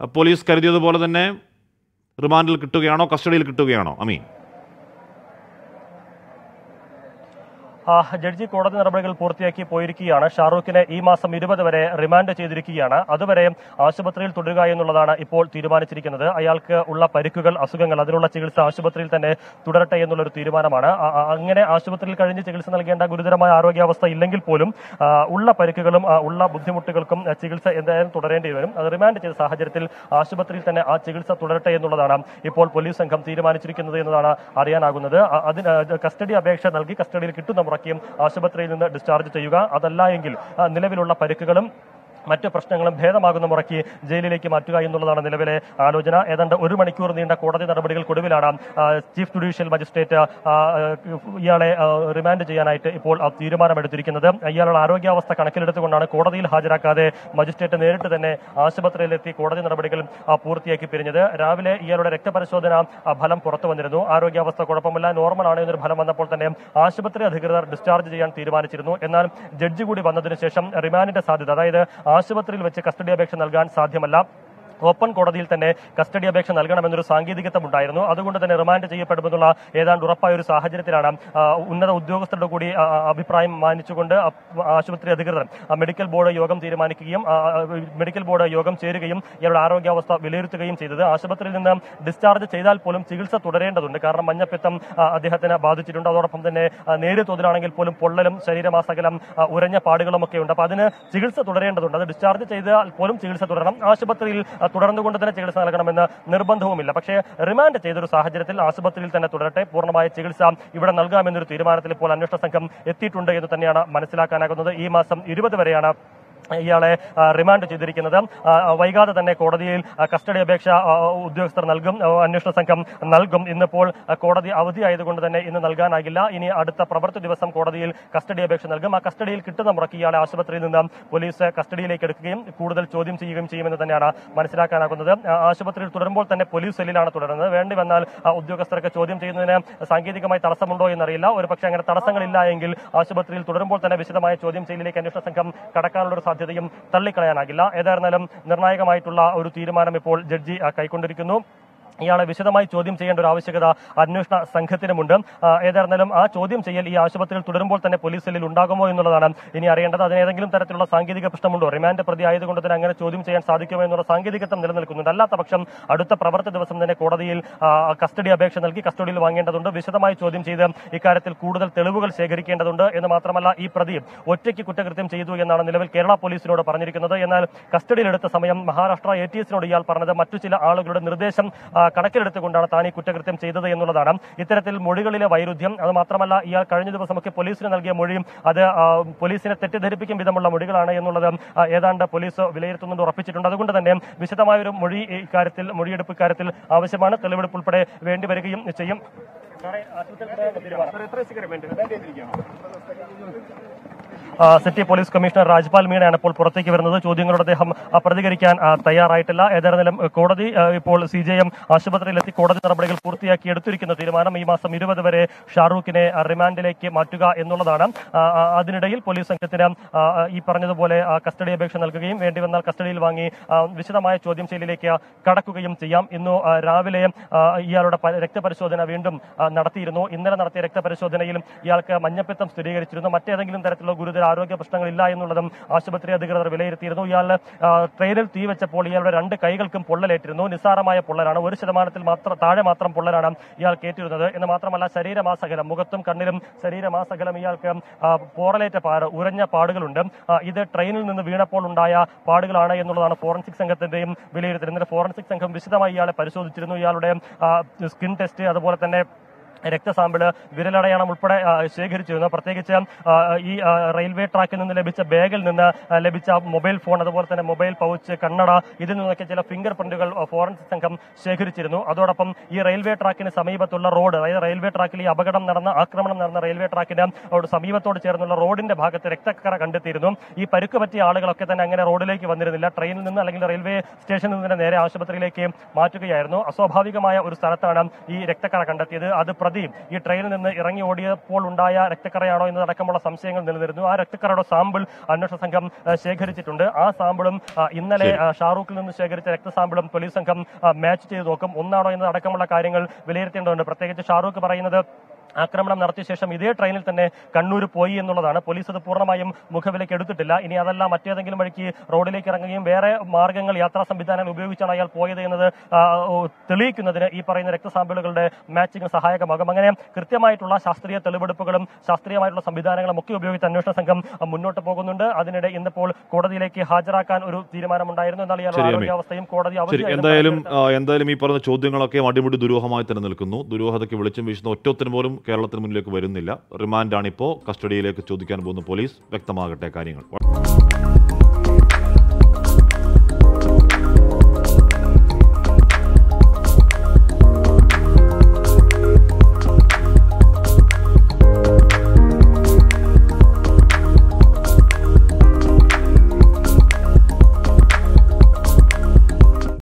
Police കരുതിയതുപോലെ തന്നെ റിമാൻഡിൽ കിട്ടുകയാണോ കസ്റ്റഡിയിൽ കിട്ടുകയാണോ? അമീൻ ആ, ജഡ്ജി കോടതി നടപടികൾ പൂർത്തിയാക്കി പോയിരിക്കുകയാണ്. ഷാറൂഖിനെ ഈ മാസം ഇരുപത് വരെ റിമാൻഡ് ചെയ്തിരിക്കുകയാണ്. അതുവരെ ആശുപത്രിയിൽ തുടരുക എന്നുള്ളതാണ് ഇപ്പോൾ തീരുമാനിച്ചിരിക്കുന്നത്. അയാൾക്ക് ഉള്ള പരിക്കുകൾ അസുഖങ്ങൾ അതിനുള്ള ചികിത്സ ആശുപത്രിയിൽ തന്നെ തുടരട്ടെ എന്നുള്ളൊരു തീരുമാനമാണ്. അങ്ങനെ ആശുപത്രിയിൽ കഴിഞ്ഞ് ചികിത്സ നൽകേണ്ട ഗുരുതരമായ ആരോഗ്യാവസ്ഥ ഇല്ലെങ്കിൽ പോലും ഉള്ള പരിക്കുകളും ഉള്ള ബുദ്ധിമുട്ടുകൾക്കും ചികിത്സ എന്തായാലും തുടരേണ്ടി വരും. അത് റിമാൻഡ് ചെയ്ത സാഹചര്യത്തിൽ ആശുപത്രിയിൽ തന്നെ ആ ചികിത്സ തുടരട്ടെ എന്നുള്ളതാണ് ഇപ്പോൾ പോലീസ് സംഘം തീരുമാനിച്ചിരിക്കുന്നത് എന്നതാണ് അറിയാനാകുന്നത്. അതിന് കസ്റ്റഡി അപേക്ഷ നൽകി കസ്റ്റഡിയിൽ കിട്ടുന്ന മുറയ്ക്കും ആശുപത്രിയിൽ നിന്ന് ഡിസ്ചാർജ് ചെയ്യുക. അതല്ല എങ്കിൽ നിലവിലുള്ള പരിക്കുകളും മറ്റു പ്രശ്നങ്ങളും ഭേദമാകുന്ന മുറയ്ക്ക് ജയിലിലേക്ക് മാറ്റുക എന്നുള്ളതാണ് നിലവിലെ ആലോചന. ഏതാണ്ട് ഒരു മണിക്കൂർ നീണ്ട കോടതി നടപടികൾക്കൊടുവിലാണ് ചീഫ് ജുഡീഷ്യൽ മജിസ്ട്രേറ്റ് ഇയാളെ റിമാൻഡ് ചെയ്യാനായിട്ട് ഇപ്പോൾ തീരുമാനമെടുത്തിരിക്കുന്നത്. ഇയാളുടെ ആരോഗ്യാവസ്ഥ കണക്കിലെടുത്തുകൊണ്ടാണ് കോടതിയിൽ ഹാജരാക്കാതെ മജിസ്ട്രേറ്റ് നേരിട്ട് തന്നെ ആശുപത്രിയിലെത്തി കോടതി നടപടികൾ പൂർത്തിയാക്കി പിരിഞ്ഞത്. രാവിലെ ഇയാളുടെ രക്തപരിശോധന ഫലം പുറത്തു വന്നിരുന്നു. ആരോഗ്യാവസ്ഥ കുഴപ്പമില്ല നോർമൽ ആണ് എന്നൊരു ഫലം വന്നപ്പോൾ തന്നെ ആശുപത്രി അധികൃതർ ഡിസ്ചാർജ് ചെയ്യാൻ തീരുമാനിച്ചിരുന്നു. എന്നാൽ ജഡ്ജി കൂടി വന്നതിന് ശേഷം റിമാൻഡിന്റെ സാധ്യത അതായത് ആശുപത്രിയിൽ വെച്ച് കസ്റ്റഡി അപേക്ഷ നൽകാൻ സാധ്യമല്ല. ഓപ്പൺ കോടതിയിൽ തന്നെ കസ്റ്റഡി അപേക്ഷ നൽകണമെന്നൊരു സാങ്കേതികത്വം ഉണ്ടായിരുന്നു അതുകൊണ്ട് തന്നെ റിമാൻഡ് ചെയ്യപ്പെടുമെന്നുള്ള ഏതാണ്ട് ഉറപ്പായ ഒരു സാഹചര്യത്തിലാണ് ഉന്നത ഉദ്യോഗസ്ഥരുടെ കൂടി അഭിപ്രായം മാനിച്ചുകൊണ്ട് ആശുപത്രി അധികൃതർ മെഡിക്കൽ ബോർഡ് യോഗം തീരുമാനിക്കുകയും മെഡിക്കൽ ബോർഡ് യോഗം ചേരുകയും ഇയാളുടെ ആരോഗ്യാവസ്ഥ വിലയിരുത്തുകയും ചെയ്തത്. ആശുപത്രിയിൽ നിന്ന് ഡിസ്ചാർജ് ചെയ്താൽ പോലും ചികിത്സ തുടരേണ്ടതുണ്ട്. കാരണം മഞ്ഞപ്പിത്തം അദ്ദേഹത്തിന് ബാധിച്ചിട്ടുണ്ട്. അതോടൊപ്പം തന്നെ നേരിയ തോതിലാണെങ്കിൽ പോലും പൊള്ളലും ശരീരമാസകലം ഉരഞ്ഞ പാടുകളും ഒക്കെ ഉണ്ട് അപ്പൊ അതിന് ചികിത്സ തുടരേണ്ടതുണ്ട്. അത് ഡിസ്ചാർജ് ചെയ്താൽ പോലും ചികിത്സ തുടരണം. ആശുപത്രിയിൽ തുടർന്നുകൊണ്ട് തന്നെ ചികിത്സ നൽകണമെന്ന് നിർബന്ധവുമില്ല. പക്ഷേ റിമാൻഡ് ചെയ്തൊരു സാഹചര്യത്തിൽ ആശുപത്രിയിൽ തന്നെ തുടരട്ടെ. പൂർണമായ ചികിത്സ ഇവിടെ നൽകാമെന്നൊരു തീരുമാനത്തിൽ ഇപ്പോൾ അന്വേഷണ സംഘം എത്തിയിട്ടുണ്ട് എന്ന് തന്നെയാണ് മനസ്സിലാക്കാനാകുന്നത്. ഈ മാസം ഇരുപത് വരെയാണ് ഇയാളെ റിമാൻഡ് ചെയ്തിരിക്കുന്നത്. വൈകാതെ തന്നെ കോടതിയിൽ കസ്റ്റഡി അപേക്ഷ ഉദ്യോഗസ്ഥർ നൽകും അന്വേഷണ സംഘം നൽകും. ഇന്നിപ്പോൾ കോടതി അവധി ആയതുകൊണ്ട് തന്നെ ഇന്ന് നൽകാനാകില്ല. ഇനി അടുത്ത പ്രവൃത്തി ദിവസം കോടതിയിൽ കസ്റ്റഡി അപേക്ഷ നൽകും. ആ കസ്റ്റഡിയിൽ കിട്ടുന്ന മുറയ്ക്ക് ഇയാളെ ആശുപത്രിയിൽ നിന്ന് പോലീസ് കസ്റ്റഡിയിലേക്ക് എടുക്കുകയും കൂടുതൽ ചോദ്യം ചെയ്യുകയും ചെയ്യുമെന്ന് തന്നെയാണ് മനസ്സിലാക്കാനാകുന്നത്. ആശുപത്രിയിൽ തുടരുമ്പോൾ തന്നെ പോലീസ് സെല്ലിലാണ് തുടരുന്നത്. വേണ്ടി വന്നാൽ ഉദ്യോഗസ്ഥർക്ക് ചോദ്യം ചെയ്യുന്നതിന് സാങ്കേതികമായി തടസ്സമുണ്ടോ എന്നറിയില്ല. ഒരു പക്ഷേ അങ്ങനെ തടസ്സങ്ങളില്ല എങ്കിൽ ആശുപത്രിയിൽ തുടരുമ്പോൾ തന്നെ വിശദമായ ചോദ്യം ചെയ്യലിലേക്ക് അന്വേഷണ സംഘം കടക്കാനുള്ള ഒരു സാധ്യതയും തള്ളിക്കളയാനാകില്ല. ഏതായിരുന്നാലും നിർണായകമായിട്ടുള്ള ഒരു തീരുമാനം ഇപ്പോൾ ജഡ്ജി കൈക്കൊണ്ടിരിക്കുന്നു. ഇയാളെ വിശദമായി ചോദ്യം ചെയ്യേണ്ട ഒരു ആവശ്യകത അന്വേഷണ സംഘത്തിനുമുണ്ട്. ഏതായിരുന്നാലും ആ ചോദ്യം ചെയ്യൽ ഈ ആശുപത്രിയിൽ തുടരുമ്പോൾ തന്നെ പോലീസ് സെല്ലിൽ ഉണ്ടാകുമോ എന്നുള്ളതാണ് ഇനി അറിയേണ്ടത്. അതിന് ഏതെങ്കിലും തരത്തിലുള്ള സാങ്കേതിക പ്രശ്നമുണ്ടോ? റിമാൻഡ് പ്രതി ആയതുകൊണ്ട് തന്നെ അങ്ങനെ ചോദ്യം ചെയ്യാൻ സാധിക്കുമോ എന്നുള്ള സാങ്കേതികത്വം നിലനിൽക്കുന്നുണ്ട്. അല്ലാത്ത പക്ഷം അടുത്ത പ്രവർത്തി ദിവസം തന്നെ കോടതിയിൽ കസ്റ്റഡി അപേക്ഷ നൽകി കസ്റ്റഡിയിൽ വാങ്ങേണ്ടതുണ്ട്. വിശദമായി ചോദ്യം ചെയ്ത് ഇക്കാര്യത്തിൽ കൂടുതൽ തെളിവുകൾ ശേഖരിക്കേണ്ടതുണ്ട് എന്ന് മാത്രമല്ല ഈ പ്രതി ഒറ്റയ്ക്ക് കുറ്റകൃത്യം ചെയ്തു എന്നാണ് നിലവിൽ കേരള പോലീസിനോട് പറഞ്ഞിരിക്കുന്നത്. എന്നാൽ കസ്റ്റഡിയിലെടുത്ത സമയം മഹാരാഷ്ട്ര എ ടി എസിനോട് ഇയാൾ പറഞ്ഞത് മറ്റു ചില ആളുകളുടെ നിർദ്ദേശം കണക്കിലെടുത്തുകൊണ്ടാണ് താൻ ഈ കുറ്റകൃത്യം ചെയ്തത് എന്നുള്ളതാണ്. ഇത്തരത്തിൽ മൊഴികളിലെ വൈരുദ്ധ്യം അത് മാത്രമല്ല ഇയാൾ കഴിഞ്ഞ ദിവസമൊക്കെ പോലീസിന് നൽകിയ മൊഴിയും അത് പോലീസിനെ തെറ്റിദ്ധരിപ്പിക്കും വിധമുള്ള മൊഴികളാണ് എന്നുള്ളത് ഏതാണ്ട് പോലീസ് വിലയിരുത്തുന്നുണ്ട് ഉറപ്പിച്ചിട്ടുണ്ട്. അതുകൊണ്ട് തന്നെ വിശദമായ ഒരു മൊഴി ഇക്കാര്യത്തിൽ മൊഴിയെടുപ്പ് ഇക്കാര്യത്തിൽ ആവശ്യമാണ്. തെളിവെടുപ്പ് ഉൾപ്പെടെ വേണ്ടി വരികയും ചെയ്യും. സിറ്റി പോലീസ് കമ്മീഷണർ രാജ്പാൽ മീണയാണ് ഇപ്പോൾ പുറത്തേക്ക് വരുന്നത്. ചോദ്യങ്ങളോട് അദ്ദേഹം പ്രതികരിക്കാൻ തയ്യാറായിട്ടില്ല. ഏതായിരുന്നാലും കോടതി ഇപ്പോൾ സി ജെ എം ആശുപത്രിയിലെത്തി കോടതി നടപടികൾ പൂർത്തിയാക്കി എടുത്തിരിക്കുന്ന തീരുമാനം ഈ മാസം ഇരുപത് വരെ ഷാറൂഖിനെ റിമാൻഡിലേക്ക് മാറ്റുക എന്നുള്ളതാണ്. അതിനിടയിൽ പോലീസ് സംഘത്തിന് ഈ പറഞ്ഞതുപോലെ കസ്റ്റഡി അപേക്ഷ നൽകുകയും വേണ്ടി വന്നാൽ കസ്റ്റഡിയിൽ വാങ്ങി വിശദമായ ചോദ്യം ചെയ്യലിലേക്ക് കടക്കുകയും ചെയ്യാം. ഇന്നു രാവിലെ ഇയാളുടെ രക്തപരിശോധന വീണ്ടും നടത്തിയിരുന്നു. ഇന്നലെ നടത്തിയ രക്തപരിശോധനയിലും ഇയാൾക്ക് മഞ്ഞപ്പിത്തം സ്ഥിരീകരിച്ചിരുന്നു. മറ്റേതെങ്കിലും തരത്തിലുള്ള ഗുരുതര ആരോഗ്യ പ്രശ്നങ്ങളില്ല എന്നുള്ളതും ആശുപത്രി അധികൃതർ വിലയിരുത്തിയിരുന്നു. ഇയാൾ ട്രെയിനിൽ തീ വെച്ചപ്പോൾ ഇയാളുടെ രണ്ട് കൈകൾക്കും പൊള്ളലേറ്റിരുന്നു. നിസ്സാരമായ പൊള്ളലാണ്. ഒരു ശതമാനത്തിൽ മാത്രം താഴെ മാത്രം പൊള്ളലാണ് ഇയാൾ കേറ്റിരുന്നത് എന്ന് മാത്രമല്ല ശരീരമാസകലം മുഖത്തും കണ്ണിലും ശരീരമാസകലം ഇയാൾക്ക് പോറലേറ്റ പാട് ഉരഞ്ഞ പാടുകളുണ്ട്. ഇത് ട്രെയിനിൽ നിന്ന് വീണപ്പോൾ ഉണ്ടായ പാടുകളാണ് എന്നുള്ളതാണ് ഫോറൻസിക് സംഘത്തിന്റെയും വിലയിരുത്തൽ. ഫോറൻസിക് സംഘം വിശദമായി ഇയാളെ പരിശോധിച്ചിരുന്നു. ഇയാളുടെ സ്കിൻ ടെസ്റ്റ് അതുപോലെ തന്നെ രക്തസാമ്പിൾ വിരലടയാളം ഉൾപ്പെടെ ശേഖരിച്ചിരുന്നു. പ്രത്യേകിച്ച് ഈ റെയിൽവേ ട്രാക്കിൽ നിന്ന് ലഭിച്ച ബാഗിൽ നിന്ന് ലഭിച്ച മൊബൈൽ ഫോൺ അതുപോലെ തന്നെ മൊബൈൽ പൗച്ച് കണ്ണട ഇതിൽ നിന്നൊക്കെ ചില ഫിംഗർ പ്രിന്റുകൾ ഫോറൻസിക് സംഘം ശേഖരിച്ചിരുന്നു. അതോടൊപ്പം ഈ റെയിൽവേ ട്രാക്കിന് സമീപത്തുള്ള റോഡ് അതായത് റെയിൽവേ ട്രാക്കിൽ ഈ അപകടം നടന്ന ആക്രമണം നടന്ന റെയിൽവേ ട്രാക്കിന് സമീപത്തോട് ചേർന്നുള്ള റോഡിന്റെ ഭാഗത്ത് രക്തക്കറ കണ്ടെത്തിയിരുന്നു. ഈ പരുക്ക് പറ്റിയ ആളുകളൊക്കെ തന്നെ അങ്ങനെ റോഡിലേക്ക് വന്നിരുന്നില്ല. ട്രെയിനിൽ നിന്ന് അല്ലെങ്കിൽ റെയിൽവേ സ്റ്റേഷനിൽ നിന്ന് നേരെ ആശുപത്രിയിലേക്ക് മാറ്റുകയായിരുന്നു. അസ്വാഭാവികമായ ഒരു സ്ഥലത്താണ് ഈ രക്തക്കറ കണ്ടെത്തിയത്. അത് പ്രതി ഈ ട്രെയിനിൽ നിന്ന് ഇറങ്ങി ഓടിയപ്പോൾ ഉണ്ടായ രക്തക്കറയാണോ എന്നതടക്കമുള്ള സംശയങ്ങൾ നിലനിരുന്നു. ആ രക്തക്കറയുടെ സാമ്പിൾ അന്വേഷണ സംഘം ശേഖരിച്ചിട്ടുണ്ട്. ആ സാമ്പിളും ഇന്നലെ ഷാറൂഖിൽ നിന്ന് ശേഖരിച്ച രക്തസാമ്പിളും പോലീസ് സംഘം മാച്ച് ചെയ്ത് നോക്കും. ഒന്നാണോ എന്നതടക്കമുള്ള കാര്യങ്ങൾ വിലയിരുത്തേണ്ടതുണ്ട്. പ്രത്യേകിച്ച് ഷാറൂഖ് പറയുന്നത് ആക്രമണം നടത്തിയ ശേഷം ഇതേ ട്രെയിനിൽ തന്നെ കണ്ണൂർ പോയി എന്നുള്ളതാണ്. പോലീസ് അത് പൂർണമായും മുഖവിലേക്ക് എടുത്തിട്ടില്ല. ഇനി അതല്ല മറ്റേതെങ്കിലും വഴിക്ക് റോഡിലേക്ക് ഇറങ്ങുകയും വേറെ മാർഗങ്ങൾ യാത്രാ സംവിധാനങ്ങൾ ഉപയോഗിച്ചാണ് അയാൾ പോയത് എന്നത് തെളിയിക്കുന്നതിന് ഈ പറയുന്ന രക്തസാമ്പിളുകളുടെ മാച്ചിങ് സഹായകമാകും. അങ്ങനെ കൃത്യമായിട്ടുള്ള ശാസ്ത്രീയ തെളിവെടുപ്പുകളും ശാസ്ത്രീയമായിട്ടുള്ള സംവിധാനങ്ങളും ഒക്കെ ഉപയോഗിച്ച് അന്വേഷണ സംഘം മുന്നോട്ട് പോകുന്നുണ്ട്. അതിനിടെ ഇന്നിപ്പോൾ കോടതിയിലേക്ക് ഹാജരാക്കാൻ ഒരു തീരുമാനമുണ്ടായിരുന്നു. എന്നാൽ ഇയാൾ ആരോഗ്യാവസ്ഥയും കോടതി എന്തായാലും എന്തായാലും ഈ പറഞ്ഞ ചോദ്യങ്ങളൊക്കെ അടിമുടി ദുരൂഹമായി തന്നെ നിൽക്കുന്നു. ദുരൂഹതയ്ക്ക് വെളിച്ചം വീശുന്ന ഒറ്റത്തിന് പോലും കേരളത്തിന് മുന്നിലേക്ക് വരുന്നില്ല. റിമാൻഡാണിപ്പോൾ കസ്റ്റഡിയിലേക്ക് ചോദിക്കാൻ പോകുന്ന പോലീസ് വ്യക്തമാകട്ടെ കാര്യങ്ങൾ.